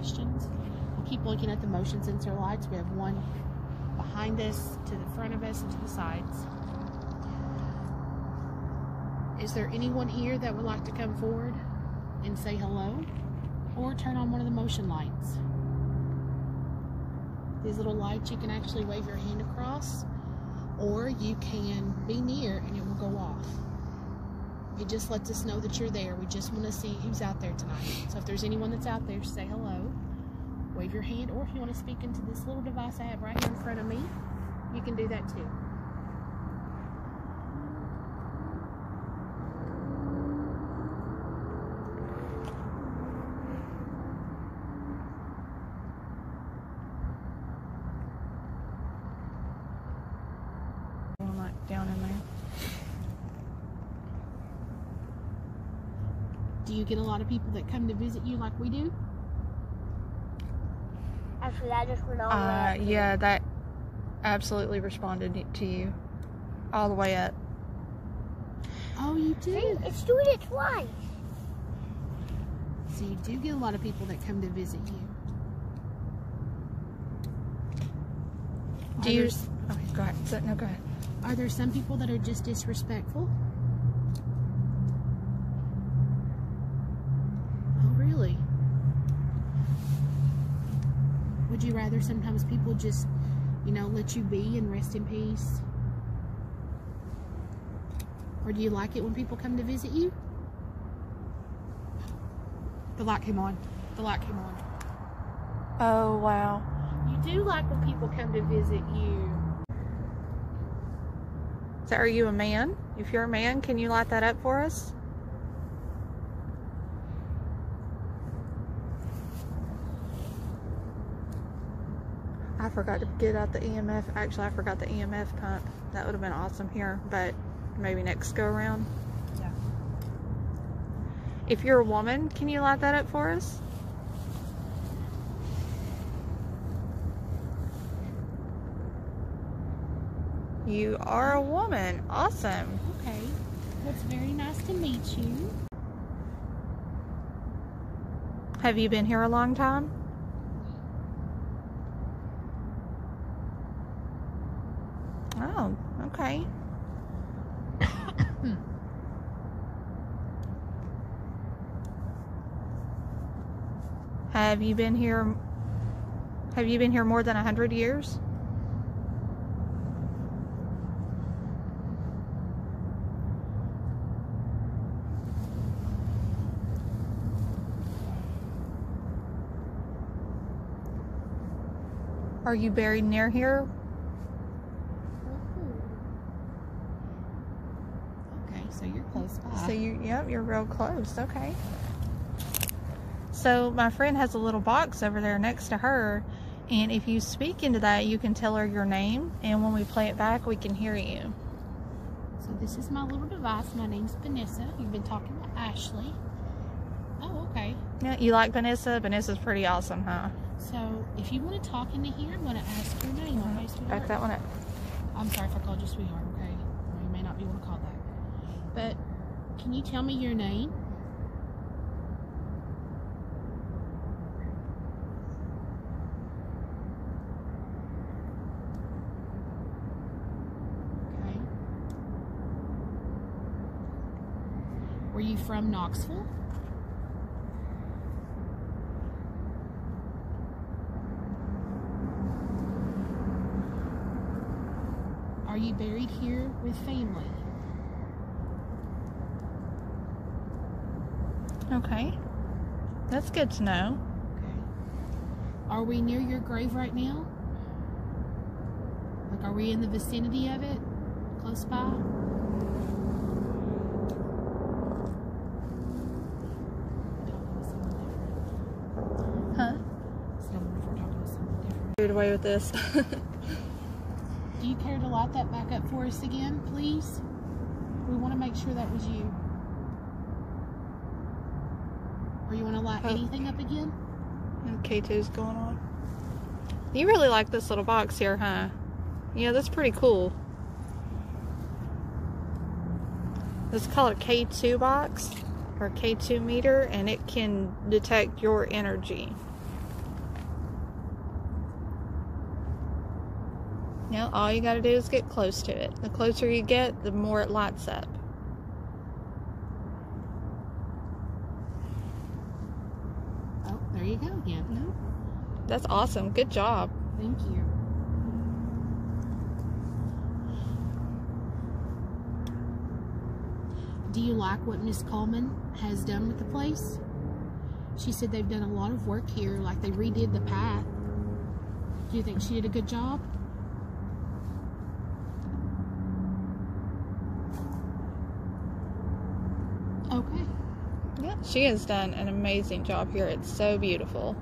questions. We'll keep looking at the motion sensor lights. We have one behind us, to the front of us, and to the sides. Is there anyone here that would like to come forward and say hello? Or turn on one of the motion lights? These little lights, you can actually wave your hand across, or you can be near and it will go off. It just lets us know that you're there. We just want to see who's out there tonight. So if there's anyone that's out there, say hello, wave your hand, or if you want to speak into this little device I have right here in front of me, you can do that too. One like down in there. Do you get a lot of people that come to visit you like we do? Actually, that just went all the way Uh, up yeah, that absolutely responded to you all the way up. Oh, you See, do? it's doing it twice. So you do get a lot of people that come to visit you. Do Are you? there Okay, go ahead. No, go ahead. Are there some people that are just disrespectful? Oh, really? Would you rather sometimes people just, you know, let you be and rest in peace? Or do you like it when people come to visit you? The light came on. The light came on. Oh wow. You do like when people come to visit you. So, are you a man? If you're a man, can you light that up for us? I forgot to get out the EMF. Actually, I forgot the EMF pump. That would have been awesome here, but maybe next go around. Yeah. If you're a woman, can you light that up for us? You are a woman. Awesome. Okay. Well, it's very nice to meet you. Have you been here a long time? Oh, okay. Have you been here Have you been here more than a 100 years? Are you buried near here? Okay, so you're close by. So you, yep, you're real close. Okay. So my friend has a little box over there next to her, and if you speak into that, you can tell her your name, and when we play it back, we can hear you. So this is my little device. My name's Vanessa. You've been talking to Ashley. Oh, okay. Yeah, you like Vanessa? Vanessa's pretty awesome, huh? So if you want to talk into here, I'm going to ask your name. Mm-hmm. Okay, sweetheart? Back that one up. I'm sorry if I called you sweetheart. Okay, Or you may not be able to call that. But can you tell me your name? Okay. Were you from Knoxville? Are you buried here with family? Okay. That's good to know. Are we near your grave right now? Like, are we in the vicinity of it? Close by? Huh? So I wonder if we're talking to someone different. Get away with this. Do you care to light that back up for us again, please? We want to make sure that was you. Or you want to light oh. anything up again? K2's going on. You really like this little box here, huh? Yeah, that's pretty cool. This is called a K2 box or K2 meter, and it can detect your energy. Now, all you got to do is get close to it. The closer you get, the more it lights up. Go again. That's awesome. Good job. Thank you. Do you like what Miss Coleman has done with the place? She said they've done a lot of work here, like they redid the path. Do you think she did a good job? Okay. Yeah, she has done an amazing job here. It's so beautiful.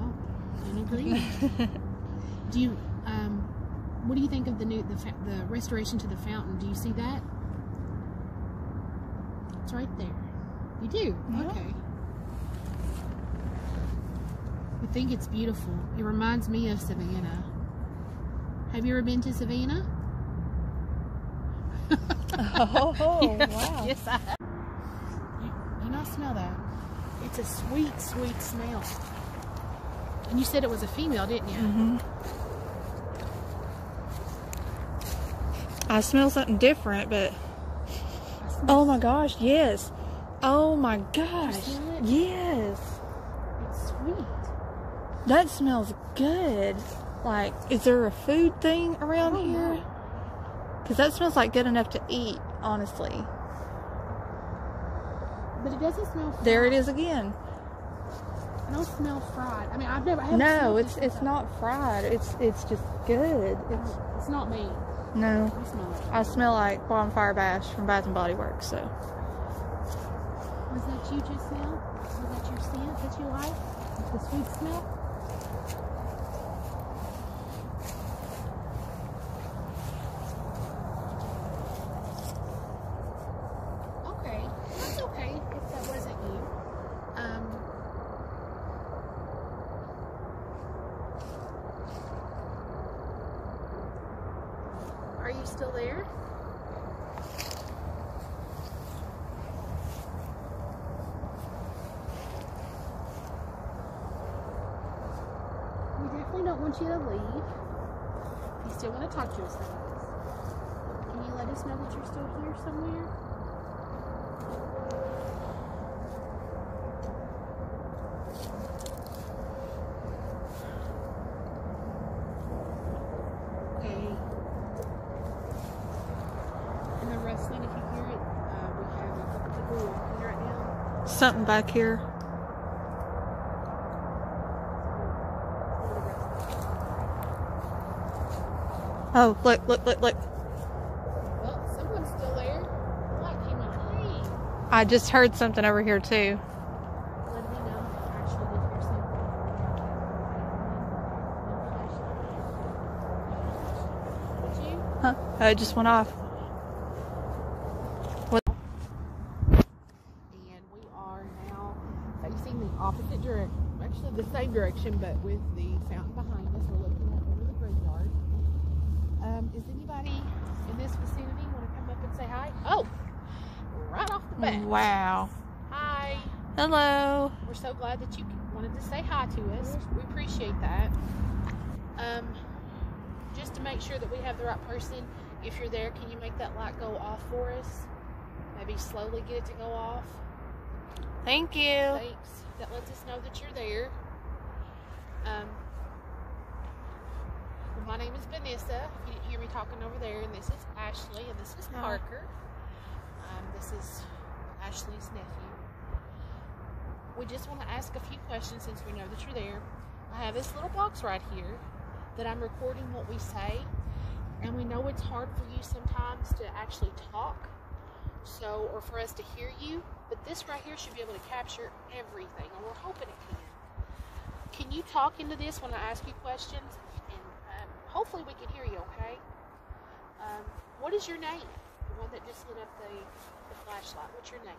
Oh. Do you, um, what do you think of the new, the, the restoration to the fountain? Do you see that? It's right there. You do? Yeah. Okay. I think it's beautiful. It reminds me of Savannah. Have you ever been to Savannah? Oh, yes, wow. Yes, I have. You, you not smell that? It's a sweet, sweet smell. And you said it was a female, didn't you? hmm I smell something different, but oh my gosh, yes. Oh my gosh, yes. It's sweet. That smells good. Like, is there a food thing around Oh, here? Because that smells like good enough to eat, honestly. But it doesn't smell fried. There it is again. I don't smell fried. I mean, I've never. I No, it's it's stuff. not fried. It's it's just good. It's It's not me. no. I smell it. I smell like bonfire bash from Bath and Body Works. So Was that you just now? Was that your scent that you like? The sweet smell? Okay, that's okay if that wasn't you. Um, are you still there? We definitely don't want you to leave. If you still want to talk to us. Can you let us know that you're still here somewhere? Okay. And the wrestling, if you hear it, uh, we have a couple people walking right now. Something back here. Oh, look, look, look, look. Well, someone's still there. The light came on. Hey! I just heard something over here too. Let me know. I actually did hear something. Did? Huh? It just went off. And we are now opposite direction. Actually, the same direction, but with the fountain behind us. We're looking out over the graveyard. Um, is anybody in this vicinity want to come up and say hi? Oh, right off the bat. Wow. Hi. Hello. We're so glad that you wanted to say hi to us. We appreciate that. Um, just to make sure that we have the right person, if you're there, can you make that light go off for us? Maybe slowly get it to go off. Thank you. Thanks. That lets us know that you're there. Um, my name is Vanessa. If you didn't hear me talking over there, and this is Ashley, and this is Hi. Parker. Um, this is Ashley's nephew. We just want to ask a few questions since we know that you're there. I have this little box right here that I'm recording what we say, and we know it's hard for you sometimes to actually talk, so or for us to hear you. But this right here should be able to capture everything, and we're hoping it can. Can you talk into this when I ask you questions? And um, hopefully we can hear you, okay? Um, what is your name? The one that just lit up the, the flashlight. What's your name?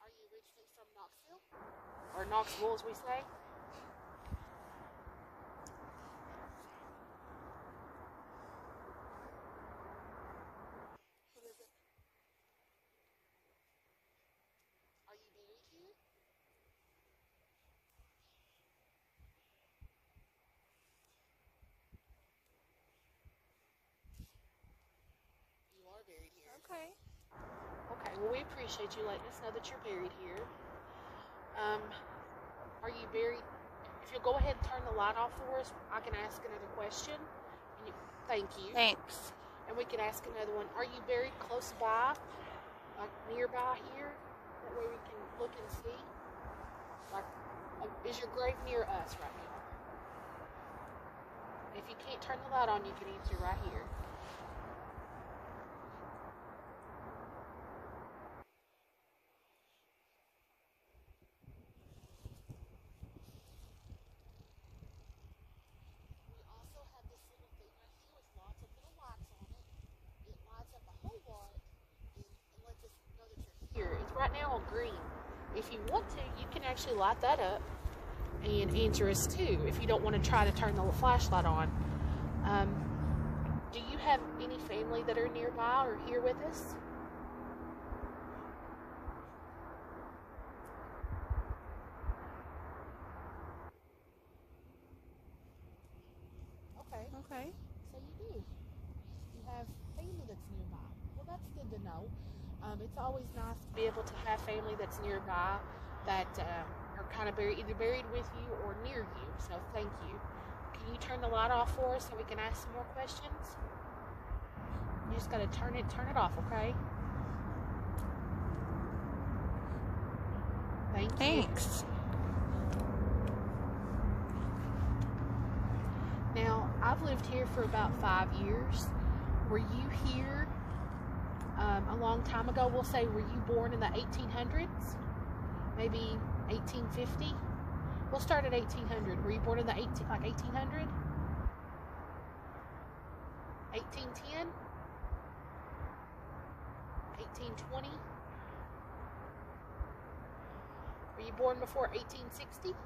Are you originally from Knoxville? Or Knoxville, as we say? What is it? Okay. Okay, well, we appreciate you letting us know that you're buried here. Um, are you buried? If you'll go ahead and turn the light off for us, I can ask another question. And you, thank you. Thanks. And we can ask another one. Are you buried close by, like nearby here? That way we can look and see. Like, uh, is your grave near us right now? If you can't turn the light on, you can answer right here. We also have this little thing right here with lots of little lights on it. It lights up a whole lot and it lets us know that you're here. It's right now on green. If you want to, you can actually light that up and answer us too if you don't want to try to turn the flashlight on. Um, do you have any family that are nearby or here with us? Okay. Okay. So you do. You have family that's nearby. Well, that's good to know. Um, it's always nice to be able to have family that's nearby that uh, are kind of buried, either buried with you or near you. So thank you. Can you turn the light off for us so we can ask some more questions? You just gotta turn it, turn it off, okay? Thank you. Thanks. Now, I've lived here for about five years. Were you here um, a long time ago? We'll say, were you born in the 1800s? Maybe 1850? We'll start at 1800. Were you born in the 18, like 1800? 1810? 1820? Were you born before 1860? Were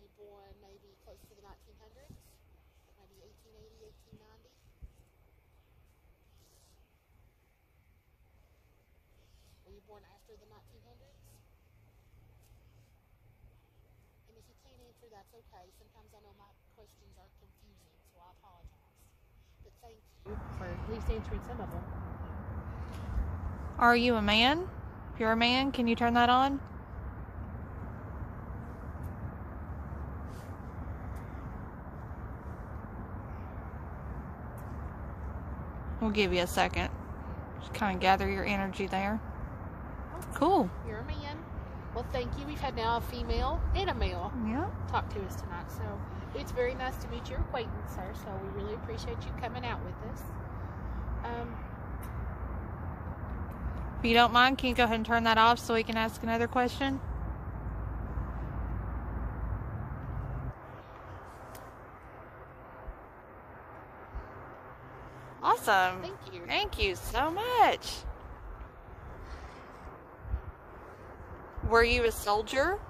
you born maybe close to the 1900s? Maybe 1880, 1890? Were you born after the 1900s? And if you can't answer, that's okay. Sometimes I know my questions are confusing, so I apologize. But thank you for at least answering some of them. Are you a man? If you're a man, can you turn that on? We'll give you a second. Just kind of gather your energy there. Cool. You're a man. Well, thank you. We've had now a female and a male Yeah. talk to us tonight. So it's very nice to meet your acquaintance, sir. So we really appreciate you coming out with us. Um, If you don't mind, can you go ahead and turn that off so we can ask another question? Awesome. thank you. Thank you so much. Were you a soldier?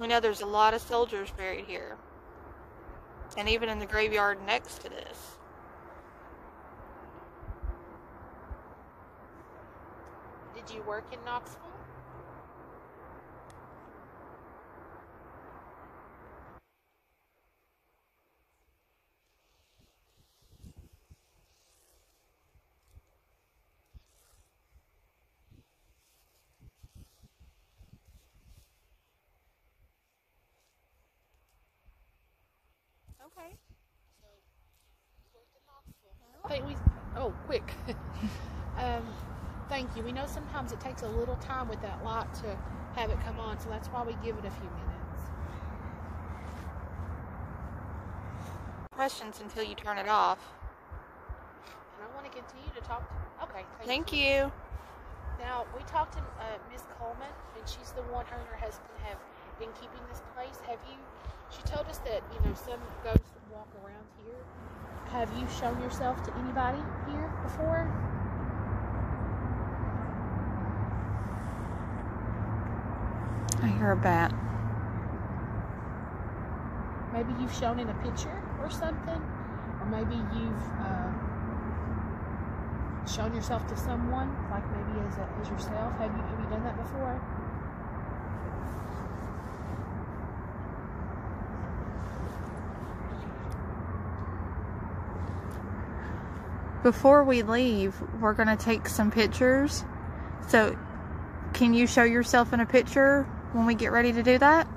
We know there's a lot of soldiers buried here. And even in the graveyard next to this. Did you work in Knoxville? Okay. So, you worked in Knoxville. Thank we. Oh, quick. um, thank you. We know sometimes it takes a little time with that light to have it come on, so that's why we give it a few minutes. Questions until you turn it off. And I want to continue to talk. To, okay. Thank you. Now we talked to uh, Miss Coleman, and she's the one. Her and her husband have been keeping this place. Have you? She told us that you know some ghosts walk around here. Have you shown yourself to anybody here before? I hear a bat. Maybe you've shown in a picture or something, or maybe you've uh, shown yourself to someone, like maybe as, a, as yourself? Have you have you done that before? Before we leave, we're going to take some pictures. So, can you show yourself in a picture when we get ready to do that?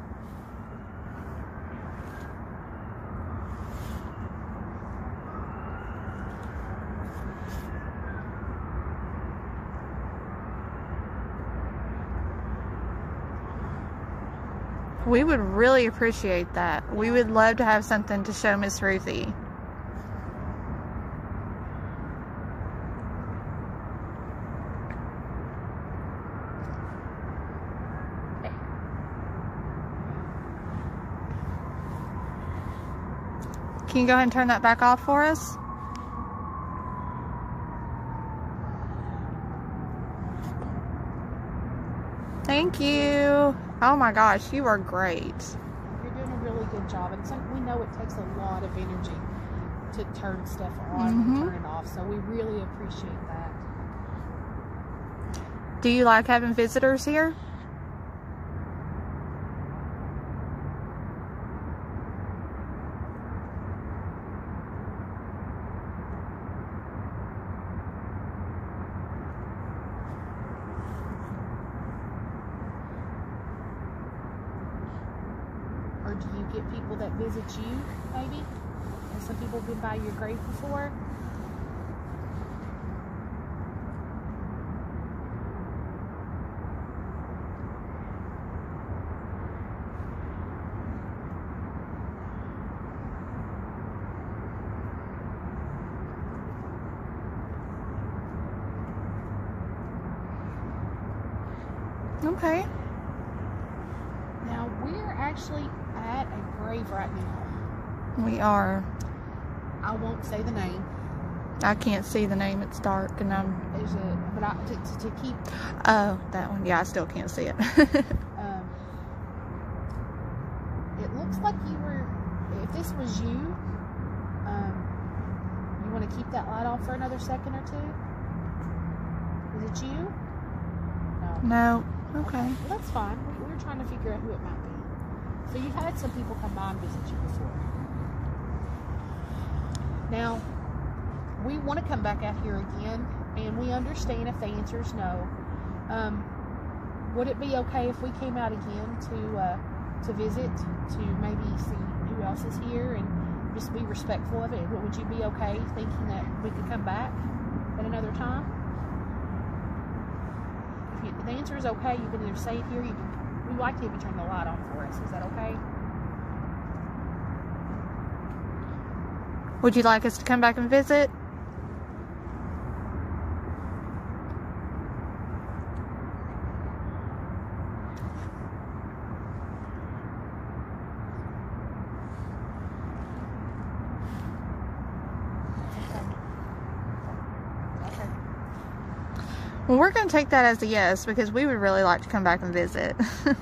We would really appreciate that. We would love to have something to show Miss Ruthie. Can you go ahead and turn that back off for us? Thank you. Oh my gosh, you are great. You're doing a really good job, and some, we know it takes a lot of energy to turn stuff on Mhm. and turn it off. So we really appreciate that. Do you like having visitors here? Or do you get people that visit you, maybe? Have by your grave before? Okay. Now we're actually at a grave right now. We are. I won't say the name. I can't see the name. It's dark and I'm. Is it? but I, to, to, to keep Oh, that one. Yeah, I still can't see it. Um, it looks like you were. If this was you, um, you want to keep that light on for another second or two. Is it you? No. no. Okay. Well, that's fine. We were trying to figure out who it might be. So you've had some people come by and visit you before. Now, we want to come back out here again, and we understand if the answer is no. Um, would it be okay if we came out again to uh, to visit, to maybe see who else is here, and just be respectful of it? Would you be okay thinking that we could come back at another time? If you, the answer is okay, you can either say it here. You can. We'd like to have you turn the light on for us. Is that okay? Would you like us to come back and visit? Well, we're going to take that as a yes because we would really like to come back and visit.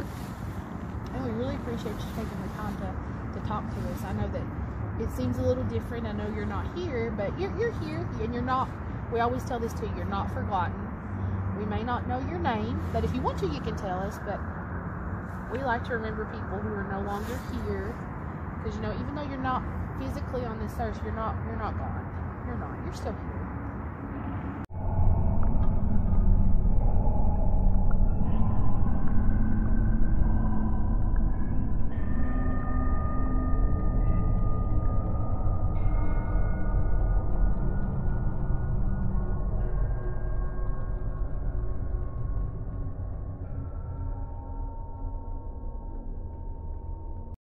And we really appreciate you taking the time to, to talk to us. I know that it seems a little different. I know you're not here, but you're, you're here and you're not, we always tell this to you, you're not forgotten. We may not know your name, but if you want to, you can tell us. But we like to remember people who are no longer here. Because, you know, even though you're not physically on this earth, you're not, you're not gone. You're not. You're still here.